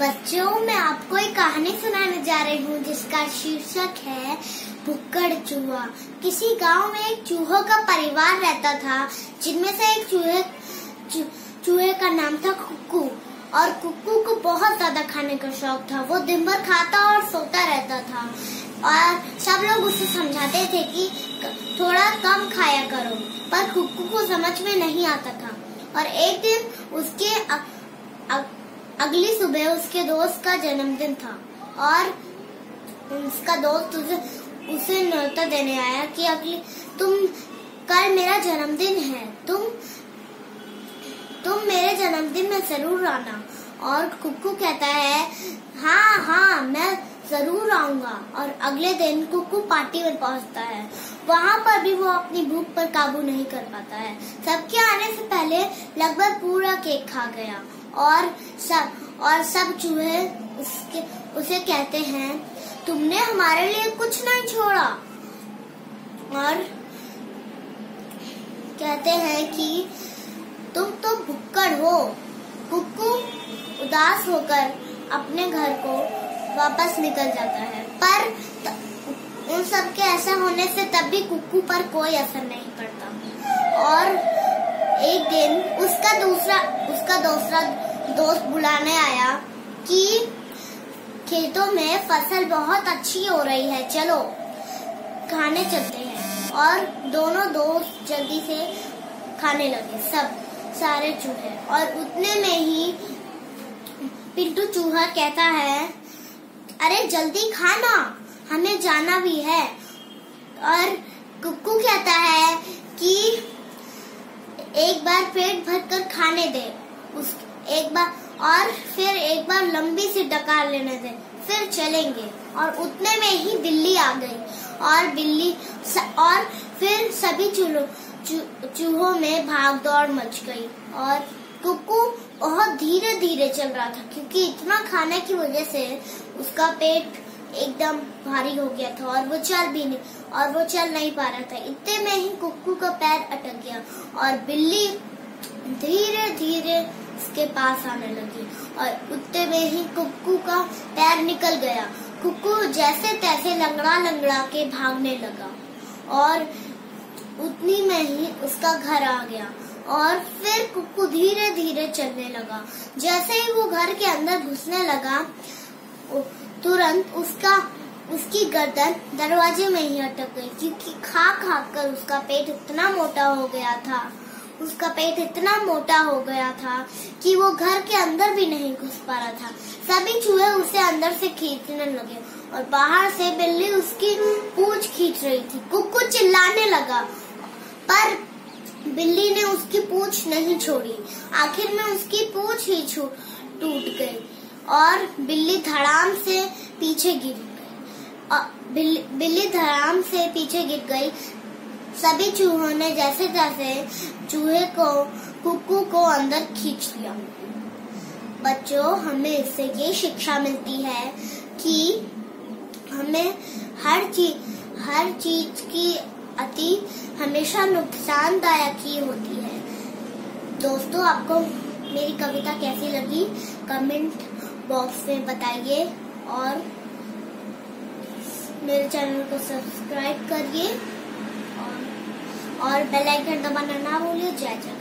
बच्चों मैं आपको एक कहानी सुनाने जा रही हूँ जिसका शीर्षक है भुक्कड़ चूहा। किसी गाँव में एक चूहों का परिवार रहता था जिनमें से एक चूहे चूहे का नाम था कुक्कू और कुक्कू को बहुत ज़्यादा खाने का शौक था। वो दिन भर खाता और सोता रहता था। और सब लोग उसे समझाते थे कि थोड़ा कम खाया करो पर कुक्कू को समझ में नहीं आता था। और एक दिन उसके अ, अ, अगली सुबह उसके दोस्त का जन्मदिन था और उसका दोस्त उसे उसे न्योता देने आया कि अगली, तुम कल मेरा जन्मदिन है, तुम तुम मेरे जन्मदिन में ज़रूर आना। और कुक्कू कहता है हाँ हाँ मैं ज़रूर आऊँगा। और अगले दिन कुक्कू पार्टी में पहुँचता है। वहाँ पर भी वो अपनी भूख पर काबू नहीं कर पाता है। सबके आने से पहले लगभग पूरा केक खा गया। और सब और सब चूहे उसके, उसे कहते हैं, तुमने हमारे लिए कुछ नहीं छोड़ा। और कहते हैं कि, तुम तो भुक्कड़ हो। कुक्कू उदास होकर अपने घर को वापस निकल जाता है। पर उन सब के ऐसा होने से तब भी कुक्कू पर कोई असर नहीं पड़ता। और एक दिन उसका दूसरा उसका दूसरा दोस्त बुलाने आया कि खेतों में फ़सल बहुत अच्छी हो रही है, चलो खाने चलते हैं। और दोनों दोस्त जल्दी से खाने लगे, सब सारे चूहे। और उतने में ही पिंटू चूहा कहता है, अरे जल्दी खाना, हमें जाना भी है। और कुक्कू कहता है कि एक बार पेट भरकर खाने दे। उस एक बार और फिर एक बार लंबी सी डकार लेने दे फिर चलेंगे। और उतने में ही बिल्ली आ गई। और बिल्ली स, और फिर सभी चूल्हों चूहों में भाग दौड़ मच गई। और कुक्कू बहुत धीरे धीरे चल रहा था क्योंकि इतना खाने की वजह से उसका पेट एकदम भारी हो गया था और वो चल भी नहीं और वो चल नहीं पा रहा था। इतने में ही कुक्कू का पैर अटक गया और बिल्ली धीरे धीरे उसके पास आने लगी और उतने में ही कुक्कू का पैर निकल गया। कुक्कू जैसे तैसे लंगड़ा लंगड़ा के भागने लगा और उतनी में ही उसका घर आ गया और फिर कुक्कू धीरे धीरे चलने लगा। जैसे ही वो घर के अंदर घुसने लगा तुरंत उसका, उसकी गर्दन दरवाजे में ही अटक गई क्योंकि खा खा कर उसका पेट इतना मोटा हो गया था। उसका पेट इतना मोटा हो गया था कि वो घर के अंदर भी नहीं घुस पा रहा था। सभी चूहे उसे अंदर से खींचने लगे और बाहर से बिल्ली उसकी पूछ खींच रही थी। कुक्कू चिल्लाने लगा, पर बिल्ली ने उसकी पूछ नहीं छोड़ी। आखिर में उसकी पूछ ही टूट गई और बिल्ली धड़ाम से पीछे गिर गई। बिल्ली धड़ाम से पीछे गिर गई। सभी चूहों ने जैसे जैसे चूहे को, कुकू को अंदर खींच लिया। बच्चों, हमें इससे ये शिक्षा मिलती है कि हमें हर चीज़ हर चीज़ की अति हमेशा नुकसानदायक ही होती है। दोस्तों, आपको मेरी कविता कैसी लगी? कमेंट बॉक्स में बताइए और मेरे चैनल को सब्सक्राइब करिए। और बेल आइकन दबाना ना भूलिए जय जय